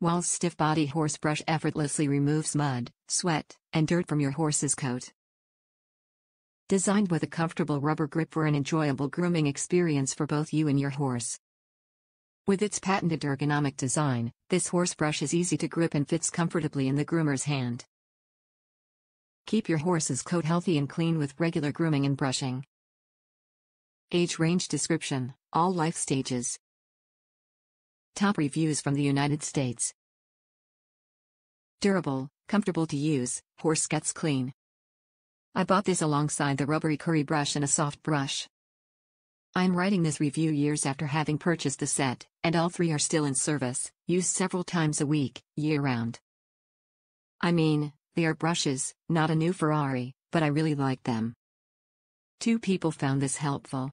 Wahl's stiff body horse brush effortlessly removes mud, sweat, and dirt from your horse's coat. Designed with a comfortable rubber grip for an enjoyable grooming experience for both you and your horse. With its patented ergonomic design, this horse brush is easy to grip and fits comfortably in the groomer's hand. Keep your horse's coat healthy and clean with regular grooming and brushing. Age range description All life stages. Top reviews from the United States. Durable, comfortable to use, horse gets clean. I bought this alongside the rubbery curry brush and a soft brush. I'm writing this review years after having purchased the set, and all three are still in service, used several times a week, year round. I mean, they are brushes, not a new Ferrari, but I really like them. Two people found this helpful.